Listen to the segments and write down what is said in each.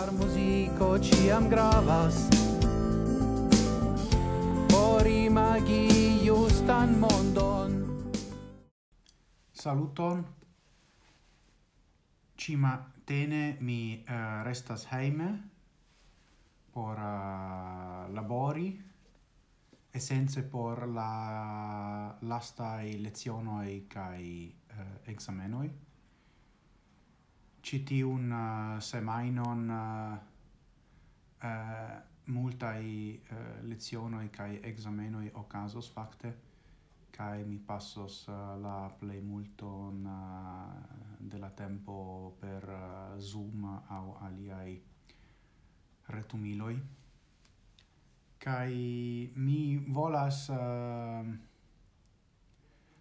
Ĉar muziko ĉiam gravas por imagi justan mondon. Saluton. Cima tene mi uh, restas heime por uh, labori essenze por la lasta e lezioni kai uh, eh, examenoi citiun uh, eh, semainon uh, uh, multai uh, lezionoi kai examenoi ocasos facte kai mi passos uh, la play multon uh, de la tempo per uh, zoom au aliai retumiloi. Kai mi volas uh,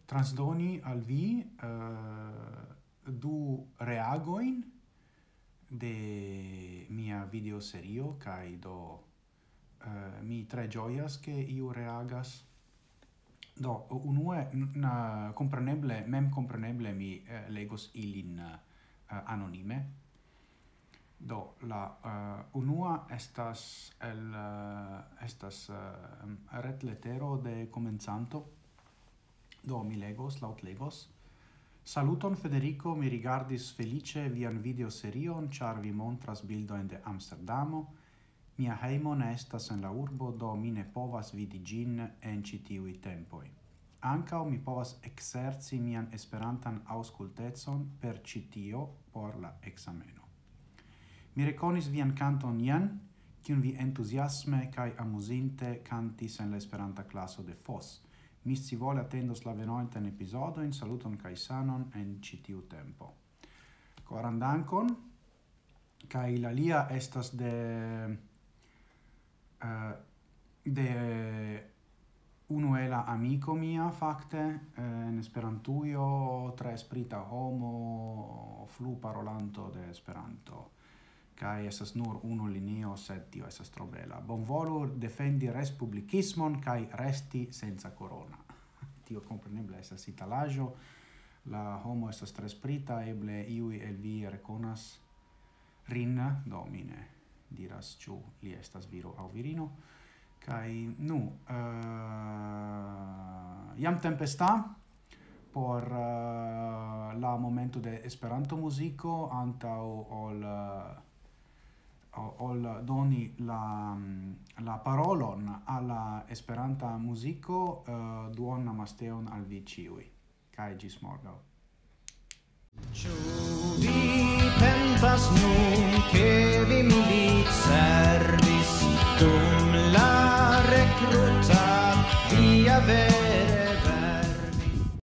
transdoni al vi uh, du reagoin de mia video serio kai do uh, mi tre gioias che io reagas. Do unue na compreneble mem compreneble mi uh, legos ilin uh, anonime. Do la uh, unua estas el uh, estas uh, retletero de comenzanto do mi legos laut legos. Saluton Federico, mi rigardis felice vian video serion, char vi montras bildoin de Amsterdamo. Mia heimo ne estas en la urbo, do mi ne povas vidi gin en citiui tempoi. Ancao mi povas exerci mian esperantan auscultetson per citio por la exameno. Mi reconis vian canton jen, cium vi entusiasme kai amusinte cantis en la esperanta classo de FOSS, Mi scivole attendos la venontan episodojn, saluton kaj sanon en citiu tempo. Coran dankon kaj la lia estas de uh, de unu el amico mia fakte eh, en Esperantujo tre sprita homo flu parolanto de Esperanto kai esas nur unu linio sed tio esas tro bela. Bonvolu defendi res publicismon kai resti senza corona. Tio compreneble esas italajo. La homo esas tre sprita eble iui el vi reconas rin domine diras ciu li estas viro au virino. Kai nu uh, jam tempesta por uh, la momento de Esperanto musico antaŭ ol uh, ol doni la la parolon alla esperanta musico uh, duon namasteon al vi ciui. Kai gis morgaŭ ciu vi pensas nun ke vi mi servis dum la recruta via vera